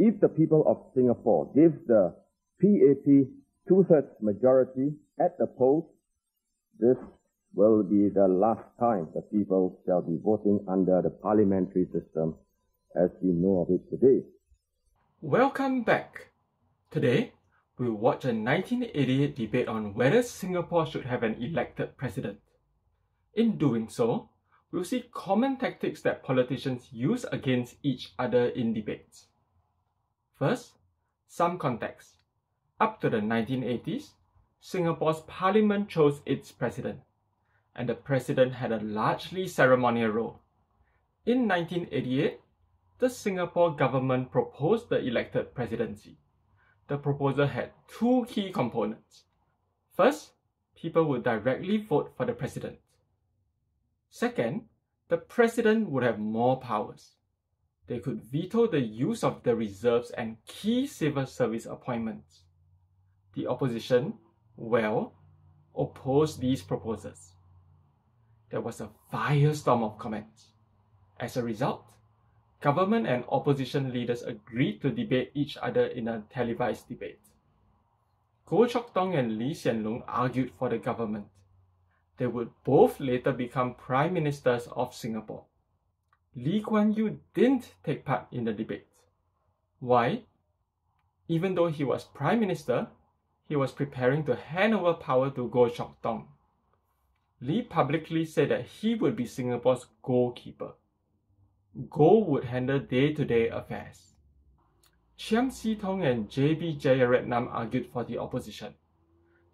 If the people of Singapore give the PAP two-thirds majority at the polls, this will be the last time the people shall be voting under the parliamentary system as we know of it today. Welcome back. Today, we'll watch a 1988 debate on whether Singapore should have an elected president. In doing so, we'll see common tactics that politicians use against each other in debates. First, some context. Up to the 1980s, Singapore's parliament chose its president, and the president had a largely ceremonial role. In 1988, the Singapore government proposed the elected presidency. The proposal had two key components. First, people would directly vote for the president. Second, the president would have more powers. They could veto the use of the reserves and key civil service appointments. The opposition, well, opposed these proposals. There was a firestorm of comments. As a result, government and opposition leaders agreed to debate each other in a televised debate. Goh Chok Tong and Lee Hsien Loong argued for the government. They would both later become prime ministers of Singapore. Lee Kuan Yew didn't take part in the debate. Why? Even though he was prime minister, he was preparing to hand over power to Goh Chok Tong. Lee publicly said that he would be Singapore's goalkeeper. Goh would handle day-to-day affairs. Chiam See Tong and J.B. Jeyaretnam argued for the opposition.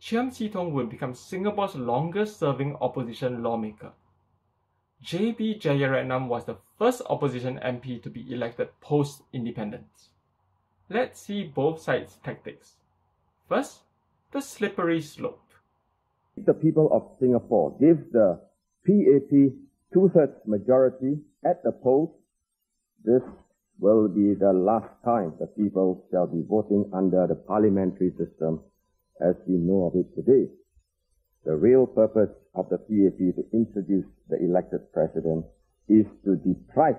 Chiam See Tong would become Singapore's longest-serving opposition lawmaker. J.B. Jeyaretnam was the first opposition MP to be elected post-independence. Let's see both sides' tactics. First, the slippery slope. If the people of Singapore give the PAP two-thirds majority at the polls, this will be the last time the people shall be voting under the parliamentary system as we know of it today. The real purpose of the PAP to introduce the elected president is to deprive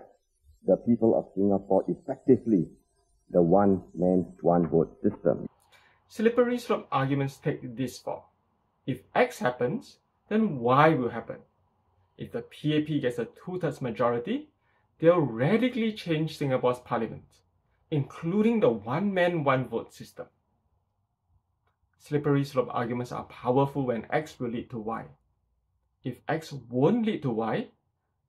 the people of Singapore effectively the one man, one vote system. Slippery slope arguments take this form. If X happens, then Y will happen. If the PAP gets a two-thirds majority, they'll radically change Singapore's parliament, including the one man, one vote system. Slippery slope arguments are powerful when X will lead to Y. If X won't lead to Y,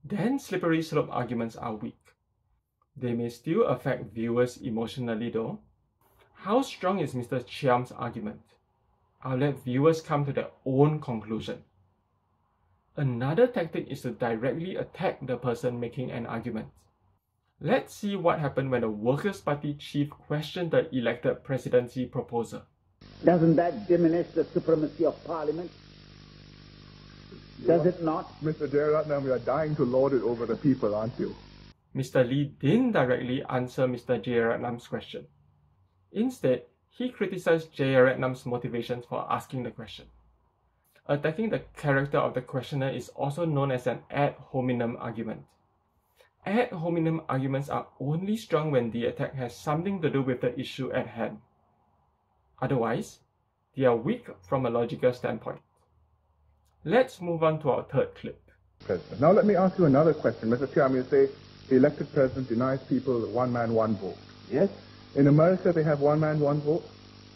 then slippery slope arguments are weak. They may still affect viewers emotionally though. How strong is Mr. Chiam's argument? I'll let viewers come to their own conclusion. Another tactic is to directly attack the person making an argument. Let's see what happened when the Workers' Party chief questioned the elected presidency proposal. Doesn't that diminish the supremacy of Parliament? Does it not? Mr. Jeyaretnam, we are dying to lord it over the people, aren't you? Mr. Lee didn't directly answer Mr. Jeyaretnam's question. Instead, he criticized Jeyaretnam's motivations for asking the question. Attacking the character of the questioner is also known as an ad hominem argument. Ad hominem arguments are only strong when the attack has something to do with the issue at hand. Otherwise, they are weak from a logical standpoint. Let's move on to our third clip. President. Now let me ask you another question. Mr. Chiam, you say the elected president denies people one man, one vote. Yes, In America, they have one man, one vote.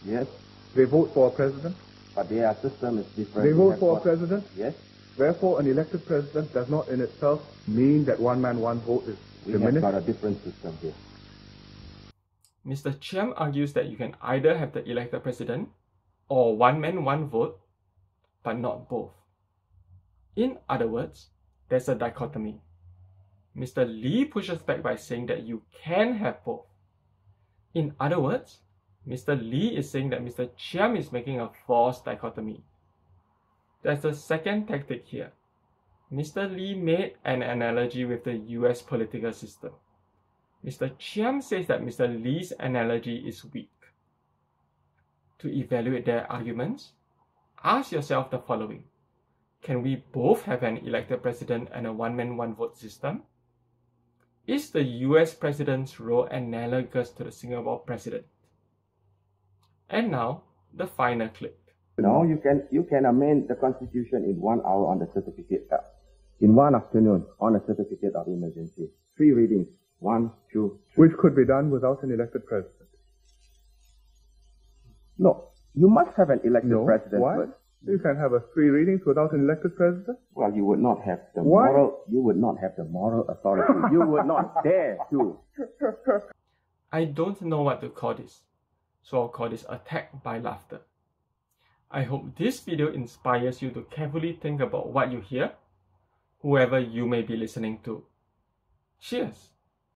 yes, They vote for a president. but their system is different. They vote for a president. Yes, Therefore, an elected president does not in itself mean that one man, one vote is we have got a different system here. Mr. Chiam argues that you can either have the elected president or one man, one vote, but not both. In other words, there's a dichotomy. Mr. Lee pushes back by saying that you can have both. In other words, Mr. Lee is saying that Mr. Chiam is making a false dichotomy. There's a second tactic here. Mr. Lee made an analogy with the US political system. Mr. Chiam says that Mr. Lee's analogy is weak. To evaluate their arguments, ask yourself the following. Can we both have an elected president and a one man one vote system? Is the US president's role analogous to the Singapore president? And now, the final clip. No, you can you can amend the constitution in one hour on the certificate, uh, in one afternoon on a certificate of emergency. Three readings, one, two, three. Which could be done without an elected president. No, you must have an elected No. president. Why? But, You can have a free readings without an elected president. well, you would not have the Why? moral. You would not have the moral authority. you would not dare to. I don't know what to call this, so I'll call this attack by laughter. I hope this video inspires you to carefully think about what you hear, whoever you may be listening to. Cheers!